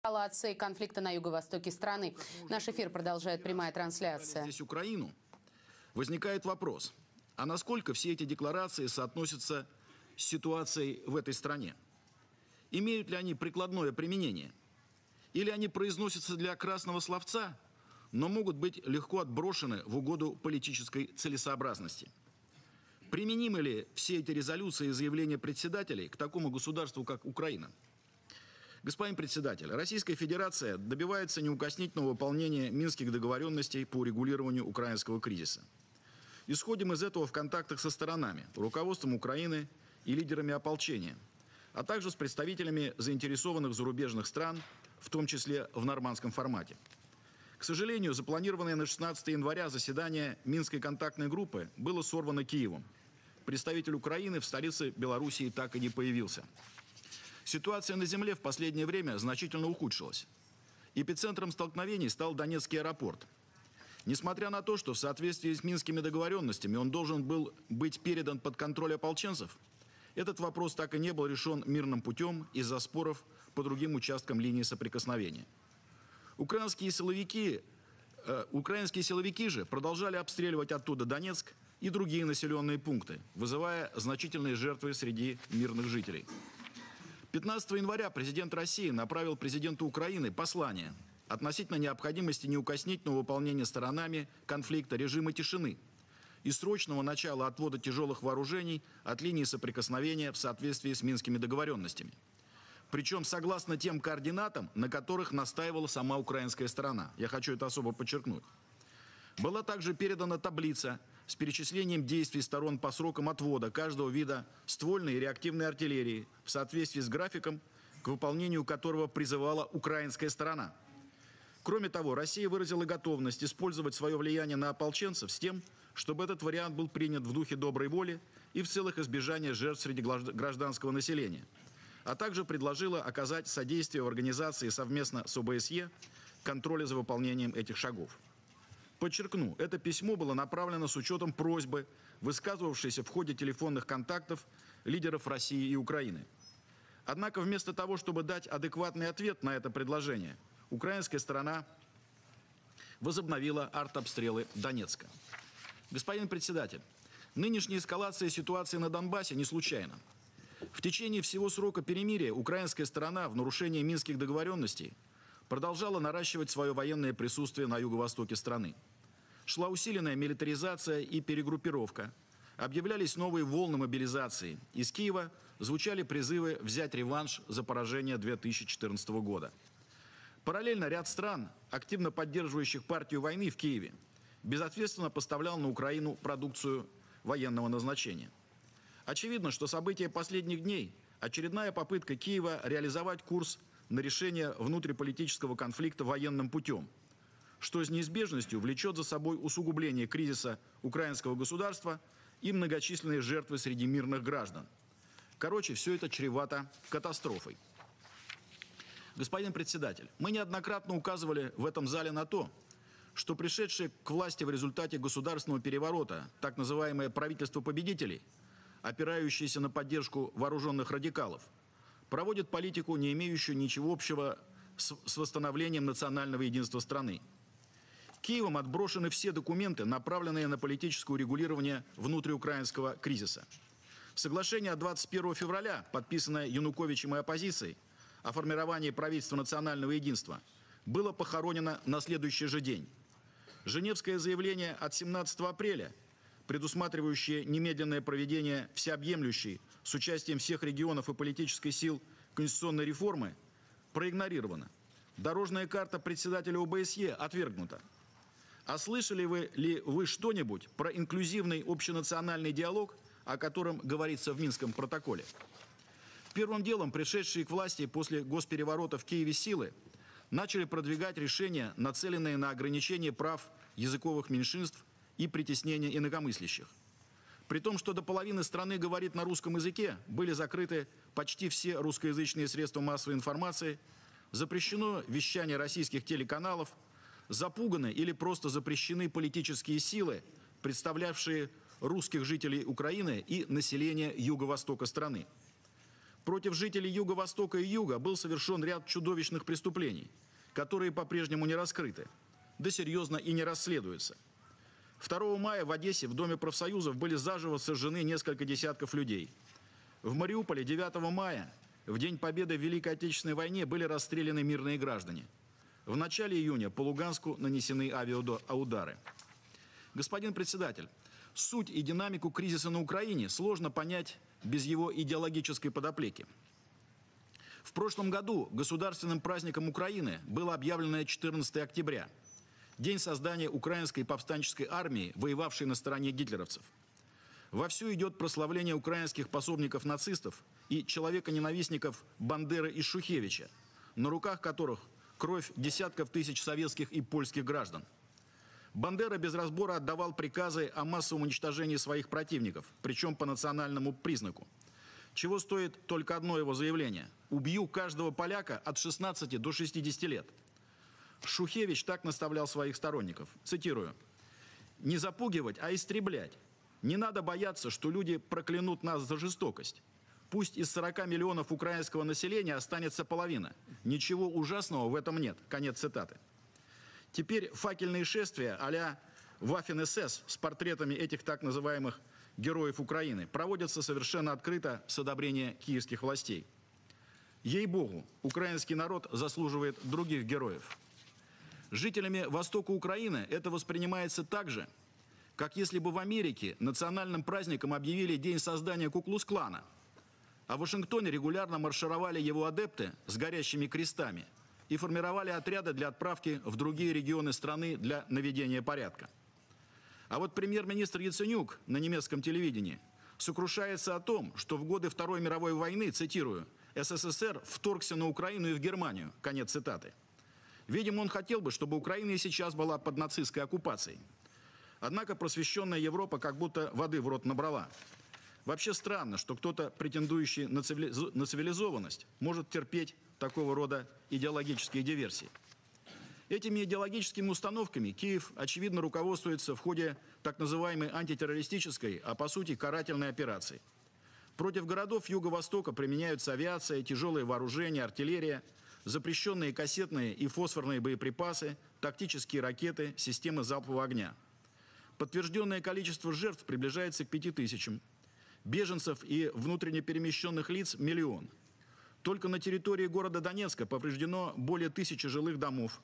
эскалации конфликта на юго-востоке страны. Наш эфир продолжает прямая трансляция. здесь Украину, возникает вопрос, а насколько все эти декларации соотносятся с ситуацией в этой стране? Имеют ли они прикладное применение? Или они произносятся для красного словца, но могут быть легко отброшены в угоду политической целесообразности? Применимы ли все эти резолюции и заявления председателей к такому государству, как Украина? Господин председатель, Российская Федерация добивается неукоснительного выполнения минских договоренностей по урегулированию украинского кризиса. Исходим из этого в контактах со сторонами, руководством Украины и лидерами ополчения, а также с представителями заинтересованных зарубежных стран, в том числе в нормандском формате. К сожалению, запланированное на 16 января заседание Минской контактной группы было сорвано Киевом. Представитель Украины в столице Белоруссии так и не появился. Ситуация на земле в последнее время значительно ухудшилась. Эпицентром столкновений стал Донецкий аэропорт. Несмотря на то, что в соответствии с минскими договоренностями он должен был быть передан под контроль ополченцев, этот вопрос так и не был решен мирным путем из-за споров по другим участкам линии соприкосновения. Украинские силовики, э, украинские силовики же продолжали обстреливать оттуда Донецк и другие населенные пункты, вызывая значительные жертвы среди мирных жителей. 15 января президент России направил президенту Украины послание относительно необходимости неукоснительного выполнения сторонами конфликта режима тишины и срочного начала отвода тяжелых вооружений от линии соприкосновения в соответствии с минскими договоренностями. Причем согласно тем координатам, на которых настаивала сама украинская сторона. Я хочу это особо подчеркнуть. Была также передана таблица с перечислением действий сторон по срокам отвода каждого вида ствольной и реактивной артиллерии в соответствии с графиком, к выполнению которого призывала украинская сторона. Кроме того, Россия выразила готовность использовать свое влияние на ополченцев с тем, чтобы этот вариант был принят в духе доброй воли и в целых избежания жертв среди гражданского населения, а также предложила оказать содействие в организации совместно с ОБСЕ контроля за выполнением этих шагов. Подчеркну, это письмо было направлено с учетом просьбы, высказывавшейся в ходе телефонных контактов лидеров России и Украины. Однако вместо того, чтобы дать адекватный ответ на это предложение, украинская сторона возобновила артобстрелы Донецка. Господин председатель, нынешняя эскалация ситуации на Донбассе не случайна. В течение всего срока перемирия украинская сторона в нарушении минских договоренностей продолжала наращивать свое военное присутствие на юго-востоке страны шла усиленная милитаризация и перегруппировка. Объявлялись новые волны мобилизации. Из Киева звучали призывы взять реванш за поражение 2014 года. Параллельно ряд стран, активно поддерживающих партию войны в Киеве, безответственно поставлял на Украину продукцию военного назначения. Очевидно, что события последних дней – очередная попытка Киева реализовать курс на решение внутриполитического конфликта военным путем – что с неизбежностью влечет за собой усугубление кризиса украинского государства и многочисленные жертвы среди мирных граждан. Короче, все это чревато катастрофой. Господин председатель, мы неоднократно указывали в этом зале на то, что пришедшее к власти в результате государственного переворота, так называемое правительство победителей, опирающееся на поддержку вооруженных радикалов, проводит политику, не имеющую ничего общего с восстановлением национального единства страны. Киевом отброшены все документы, направленные на политическое урегулирование внутриукраинского кризиса. Соглашение от 21 февраля, подписанное Януковичем и оппозицией, о формировании правительства национального единства, было похоронено на следующий же день. Женевское заявление от 17 апреля, предусматривающее немедленное проведение всеобъемлющей с участием всех регионов и политической сил конституционной реформы, проигнорировано. Дорожная карта председателя ОБСЕ отвергнута. А слышали вы ли вы что-нибудь про инклюзивный общенациональный диалог, о котором говорится в Минском протоколе? Первым делом пришедшие к власти после госпереворота в Киеве силы начали продвигать решения, нацеленные на ограничение прав языковых меньшинств и притеснение инакомыслящих. При том, что до половины страны говорит на русском языке, были закрыты почти все русскоязычные средства массовой информации, запрещено вещание российских телеканалов – запуганы или просто запрещены политические силы, представлявшие русских жителей Украины и население юго-востока страны. Против жителей Юго-Востока и Юга был совершен ряд чудовищных преступлений, которые по-прежнему не раскрыты, да серьезно и не расследуются. 2 мая в Одессе в Доме профсоюзов были заживо сожжены несколько десятков людей. В Мариуполе 9 мая, в День Победы в Великой Отечественной войне, были расстреляны мирные граждане. В начале июня по Луганску нанесены авиаудары. Господин председатель, суть и динамику кризиса на Украине сложно понять без его идеологической подоплеки. В прошлом году государственным праздником Украины было объявлено 14 октября, день создания украинской повстанческой армии, воевавшей на стороне гитлеровцев. Вовсю идет прославление украинских пособников нацистов и человека-ненавистников Бандеры и Шухевича, на руках которых кровь десятков тысяч советских и польских граждан. Бандера без разбора отдавал приказы о массовом уничтожении своих противников, причем по национальному признаку. Чего стоит только одно его заявление. «Убью каждого поляка от 16 до 60 лет». Шухевич так наставлял своих сторонников. Цитирую. «Не запугивать, а истреблять. Не надо бояться, что люди проклянут нас за жестокость. Пусть из 40 миллионов украинского населения останется половина. Ничего ужасного в этом нет». Конец цитаты. Теперь факельные шествия а-ля Waffen-СС с портретами этих так называемых героев Украины проводятся совершенно открыто с одобрения киевских властей. Ей-богу, украинский народ заслуживает других героев. Жителями востока Украины это воспринимается так же, как если бы в Америке национальным праздником объявили день создания Куклус-клана, а в Вашингтоне регулярно маршировали его адепты с горящими крестами и формировали отряды для отправки в другие регионы страны для наведения порядка. А вот премьер-министр Яценюк на немецком телевидении сокрушается о том, что в годы Второй мировой войны, цитирую, СССР вторгся на Украину и в Германию. Конец цитаты. Видимо, он хотел бы, чтобы Украина и сейчас была под нацистской оккупацией. Однако просвещенная Европа как будто воды в рот набрала. Вообще странно, что кто-то, претендующий на цивилизованность, может терпеть такого рода идеологические диверсии. Этими идеологическими установками Киев, очевидно, руководствуется в ходе так называемой антитеррористической, а по сути карательной операции. Против городов Юго-Востока применяются авиация, тяжелые вооружения, артиллерия, запрещенные кассетные и фосфорные боеприпасы, тактические ракеты, системы залпового огня. Подтвержденное количество жертв приближается к 5000. Беженцев и внутренне перемещенных лиц – миллион. Только на территории города Донецка повреждено более тысячи жилых домов,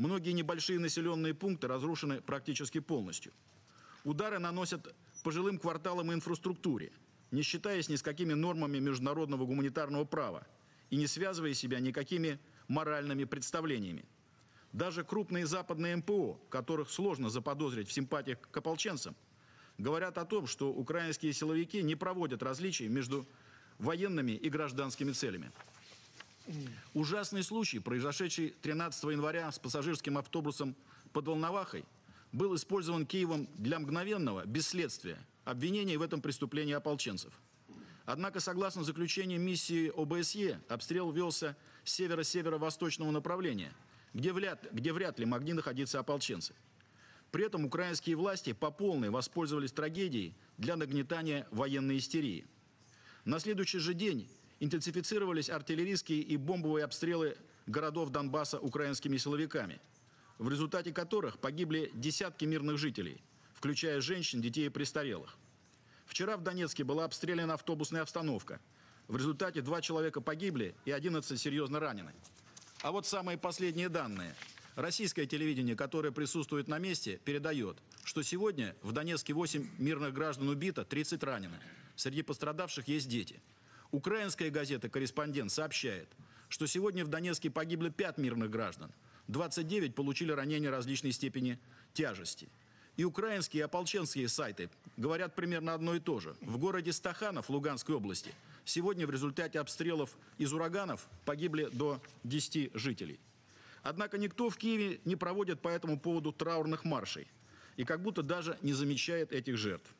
Многие небольшие населенные пункты разрушены практически полностью. Удары наносят по жилым кварталам и инфраструктуре, не считаясь ни с какими нормами международного гуманитарного права и не связывая себя никакими моральными представлениями. Даже крупные западные МПО, которых сложно заподозрить в симпатиях к ополченцам, говорят о том, что украинские силовики не проводят различий между военными и гражданскими целями. Ужасный случай, произошедший 13 января с пассажирским автобусом под Волновахой, был использован Киевом для мгновенного, без следствия, обвинения в этом преступлении ополченцев. Однако, согласно заключению миссии ОБСЕ, обстрел велся с северо-северо-восточного направления, где вряд, где вряд ли могли находиться ополченцы. При этом украинские власти по полной воспользовались трагедией для нагнетания военной истерии. На следующий же день интенсифицировались артиллерийские и бомбовые обстрелы городов Донбасса украинскими силовиками, в результате которых погибли десятки мирных жителей, включая женщин, детей и престарелых. Вчера в Донецке была обстреляна автобусная остановка. В результате два человека погибли и 11 серьезно ранены. А вот самые последние данные. Российское телевидение, которое присутствует на месте, передает, что сегодня в Донецке 8 мирных граждан убито, 30 ранены. Среди пострадавших есть дети. Украинская газета «Корреспондент» сообщает, что сегодня в Донецке погибли 5 мирных граждан, 29 получили ранения различной степени тяжести. И украинские ополченские сайты говорят примерно одно и то же. В городе Стаханов Луганской области сегодня в результате обстрелов из ураганов погибли до 10 жителей. Однако никто в Киеве не проводит по этому поводу траурных маршей и как будто даже не замечает этих жертв.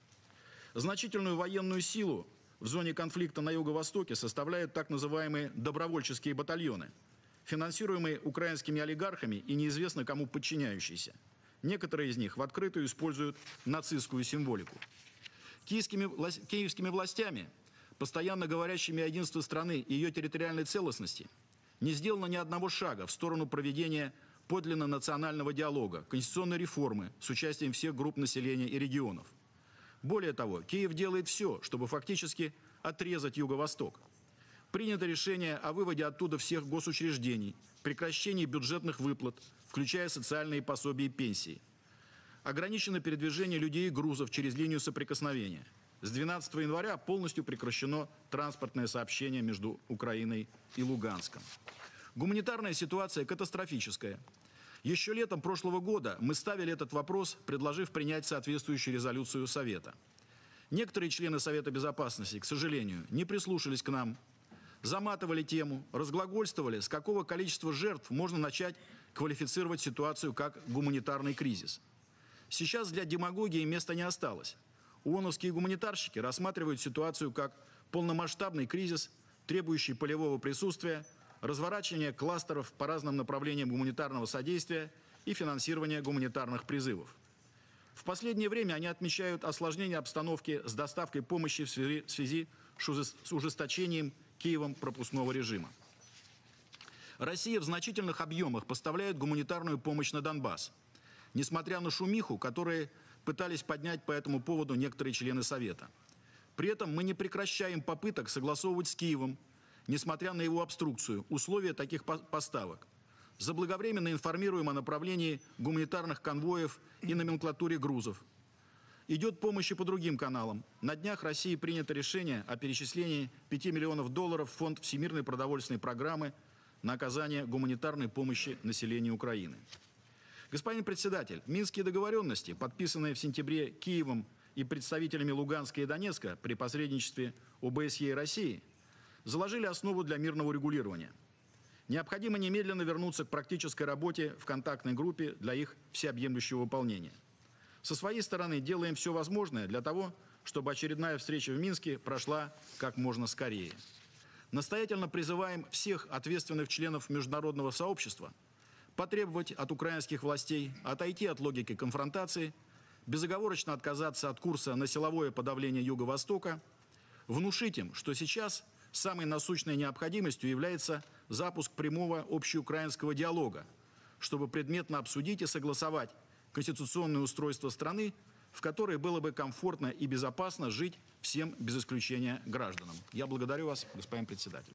Значительную военную силу в зоне конфликта на Юго-Востоке составляют так называемые добровольческие батальоны, финансируемые украинскими олигархами и неизвестно кому подчиняющиеся. Некоторые из них в открытую используют нацистскую символику. Киевскими, киевскими властями постоянно говорящими о единстве страны и ее территориальной целостности, не сделано ни одного шага в сторону проведения подлинно национального диалога, конституционной реформы с участием всех групп населения и регионов. Более того, Киев делает все, чтобы фактически отрезать Юго-Восток. Принято решение о выводе оттуда всех госучреждений, прекращении бюджетных выплат, включая социальные пособия и пенсии. Ограничено передвижение людей и грузов через линию соприкосновения. С 12 января полностью прекращено транспортное сообщение между Украиной и Луганском. Гуманитарная ситуация катастрофическая. Еще летом прошлого года мы ставили этот вопрос, предложив принять соответствующую резолюцию Совета. Некоторые члены Совета Безопасности, к сожалению, не прислушались к нам, заматывали тему, разглагольствовали, с какого количества жертв можно начать квалифицировать ситуацию как гуманитарный кризис. Сейчас для демагогии места не осталось. ООНовские гуманитарщики рассматривают ситуацию как полномасштабный кризис, требующий полевого присутствия, разворачивания кластеров по разным направлениям гуманитарного содействия и финансирования гуманитарных призывов. В последнее время они отмечают осложнение обстановки с доставкой помощи в связи, в связи с ужес- с ужесточением Киевом пропускного режима. Россия в значительных объемах поставляет гуманитарную помощь на Донбасс. Несмотря на шумиху, которые пытались поднять по этому поводу некоторые члены Совета. При этом мы не прекращаем попыток согласовывать с Киевом, несмотря на его обструкцию, условия таких по- поставок. Заблаговременно информируем о направлении гуманитарных конвоев и номенклатуре грузов. Идет помощь и по другим каналам. На днях России принято решение о перечислении 5 миллионов долларов в фонд Всемирной продовольственной программы на оказание гуманитарной помощи населению Украины. Господин председатель, Минские договоренности, подписанные в сентябре Киевом и представителями Луганска и Донецка при посредничестве ОБСЕ и России, заложили основу для мирного регулирования. Необходимо немедленно вернуться к практической работе в контактной группе для их всеобъемлющего выполнения. Со своей стороны делаем все возможное для того, чтобы очередная встреча в Минске прошла как можно скорее. Настоятельно призываем всех ответственных членов международного сообщества потребовать от украинских властей отойти от логики конфронтации, безоговорочно отказаться от курса на силовое подавление Юго-Востока, внушить им, что сейчас самой насущной необходимостью является запуск прямого общеукраинского диалога, чтобы предметно обсудить и согласовать конституционное устройство страны, в которой было бы комфортно и безопасно жить всем без исключения гражданам. Я благодарю вас, господин председатель.